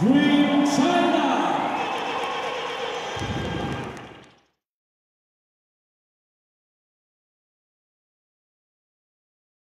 Dream.